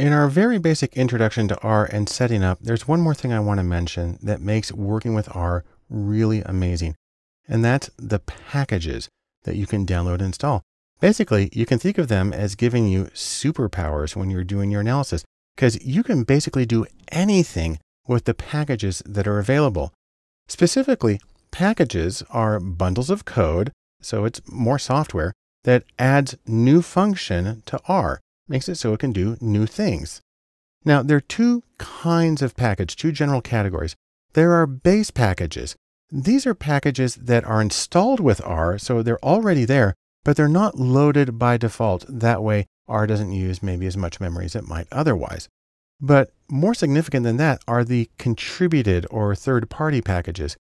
In our very basic introduction to R and setting up, there's one more thing I want to mention that makes working with R really amazing. And that's the packages that you can download and install. Basically, you can think of them as giving you superpowers when you're doing your analysis, because you can basically do anything with the packages that are available. Specifically, packages are bundles of code, so it's more software that adds new function to R, makes it so it can do new things. Now, there are two kinds of package, two general categories. There are base packages. These are packages that are installed with R, so they're already there, but they're not loaded by default. That way, R doesn't use maybe as much memory as it might otherwise. But more significant than that are the contributed or third party packages.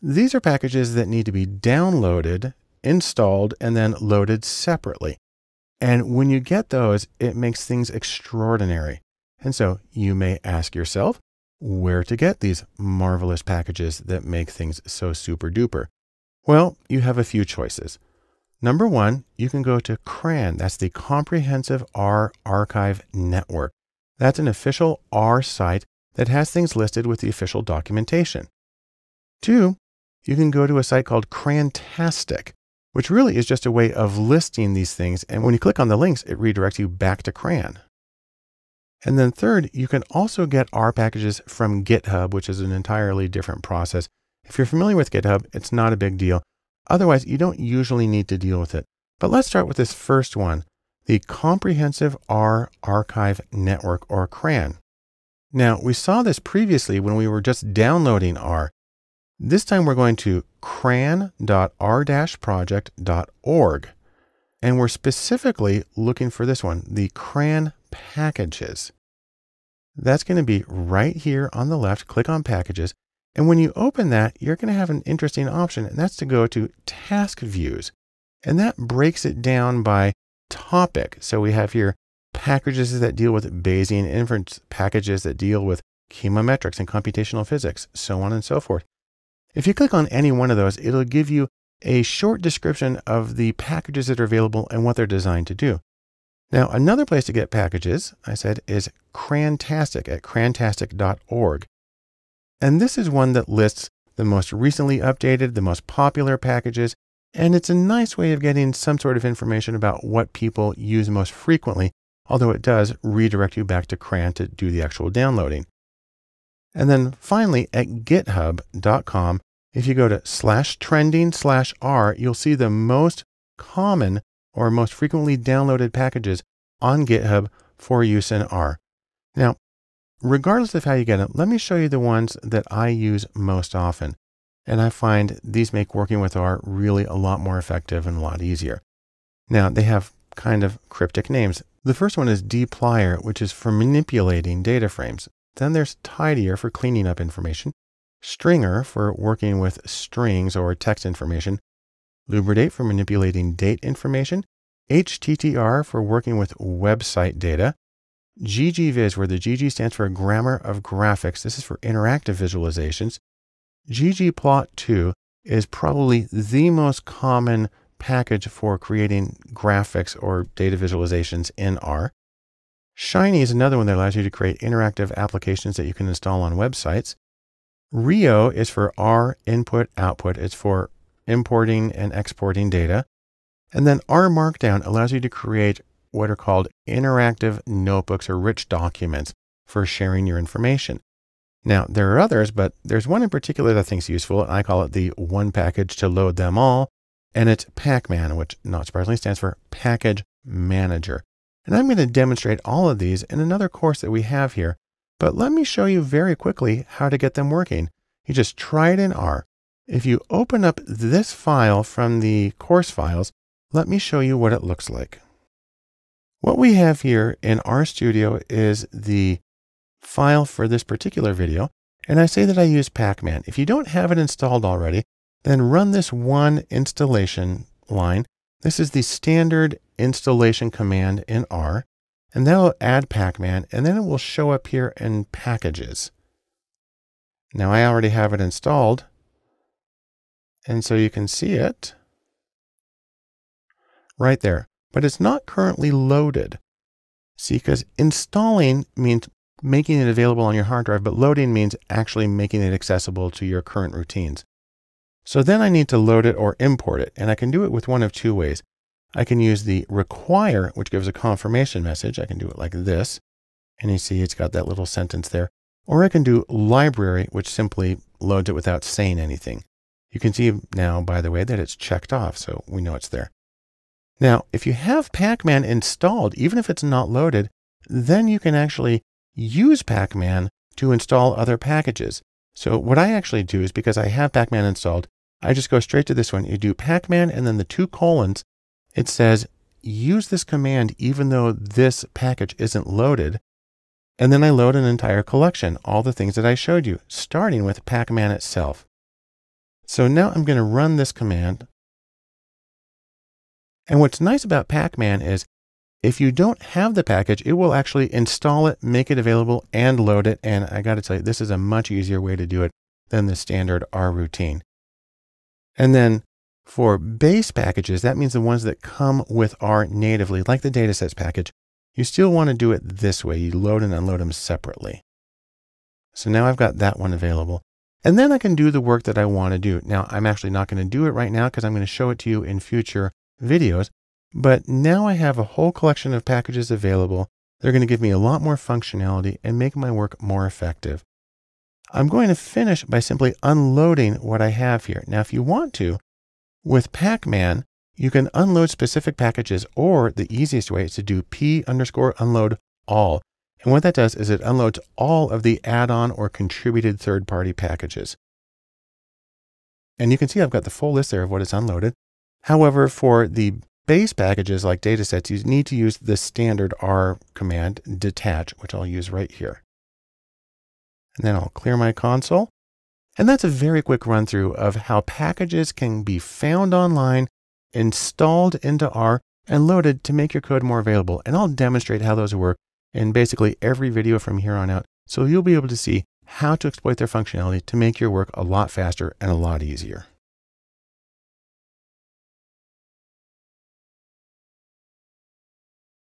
These are packages that need to be downloaded, installed, and then loaded separately. And when you get those, it makes things extraordinary. And so you may ask yourself where to get these marvelous packages that make things so super duper. Well, you have a few choices. Number one, you can go to CRAN. That's the Comprehensive R Archive Network. That's an official R site that has things listed with the official documentation. Two, you can go to a site called Crantastic, which really is just a way of listing these things. And when you click on the links, it redirects you back to CRAN. And then third, you can also get R packages from GitHub, which is an entirely different process. If you're familiar with GitHub, it's not a big deal. Otherwise, you don't usually need to deal with it. But let's start with this first one, the Comprehensive R Archive Network, or CRAN. Now, we saw this previously when we were just downloading R. This time we're going to cran.r-project.org. And we're specifically looking for this one, the CRAN packages. That's going to be right here on the left. Click on packages. And when you open that, you're going to have an interesting option, and that's to go to task views. And that breaks it down by topic. So we have here packages that deal with Bayesian inference, packages that deal with chemometrics and computational physics, so on and so forth. If you click on any one of those, it'll give you a short description of the packages that are available and what they're designed to do. Now, another place to get packages, I said, is Crantastic at crantastic.org. And this is one that lists the most recently updated, the most popular packages, and it's a nice way of getting some sort of information about what people use most frequently, although it does redirect you back to CRAN to do the actual downloading. And then finally at github.com, if you go to slash trending slash R, you'll see the most common or most frequently downloaded packages on GitHub for use in R. Now, regardless of how you get them, let me show you the ones that I use most often. And I find these make working with R really a lot more effective and a lot easier. Now, they have kind of cryptic names. The first one is dplyr, which is for manipulating data frames. Then there's tidyr for cleaning up information, stringr for working with strings or text information, lubridate for manipulating date information, HTTR for working with website data, ggvis, where the GG stands for Grammar of Graphics. This is for interactive visualizations. ggplot2 is probably the most common package for creating graphics or data visualizations in R. Shiny is another one that allows you to create interactive applications that you can install on websites. Rio is for R input output. It's for importing and exporting data. And then R Markdown allows you to create what are called interactive notebooks or rich documents for sharing your information. Now, there are others, but there's one in particular that I think is useful, and I call it the one package to load them all. And it's Pacman, which not surprisingly stands for Package Manager. And I'm going to demonstrate all of these in another course that we have here. But let me show you very quickly how to get them working. You just try it in R. If you open up this file from the course files, let me show you what it looks like. What we have here in RStudio is the file for this particular video. And I say that I use Pacman. If you don't have it installed already, then run this one installation line. This is the standard installation command in R, and that'll add Pacman, and then it will show up here in packages. Now I already have it installed, and so you can see it right there, but it's not currently loaded. See, because installing means making it available on your hard drive, but loading means actually making it accessible to your current routines. So then I need to load it or import it, and I can do it with one of two ways. I can use the require, which gives a confirmation message. I can do it like this, and you see it's got that little sentence there. Or I can do library, which simply loads it without saying anything. You can see now, by the way, that it's checked off, so we know it's there. Now, if you have Pacman installed, even if it's not loaded, then you can actually use Pacman to install other packages. So what I actually do is because I have Pacman installed, I just go straight to this one. You do Pacman and then the two colons. It says use this command even though this package isn't loaded. And then I load an entire collection, all the things that I showed you, starting with Pacman itself. So now I'm going to run this command. And what's nice about Pacman is if you don't have the package, it will actually install it, make it available, and load it. And I got to tell you, this is a much easier way to do it than the standard R routine. And then for base packages, that means the ones that come with R natively, like the datasets package, you still want to do it this way. You load and unload them separately. So now I've got that one available. And then I can do the work that I want to do. Now, I'm actually not going to do it right now because I'm going to show it to you in future videos. But now I have a whole collection of packages available. They're going to give me a lot more functionality and make my work more effective. I'm going to finish by simply unloading what I have here. Now, if you want to, with Pacman, you can unload specific packages, or the easiest way is to do p underscore unload all. And what that does is it unloads all of the add-on or contributed third-party packages. And you can see I've got the full list there of what is unloaded. However, for the base packages like datasets, you need to use the standard R command, detach, which I'll use right here. And then I'll clear my console. And that's a very quick run through of how packages can be found online, installed into R, and loaded to make your code more available. And I'll demonstrate how those work in basically every video from here on out. So you'll be able to see how to exploit their functionality to make your work a lot faster and a lot easier.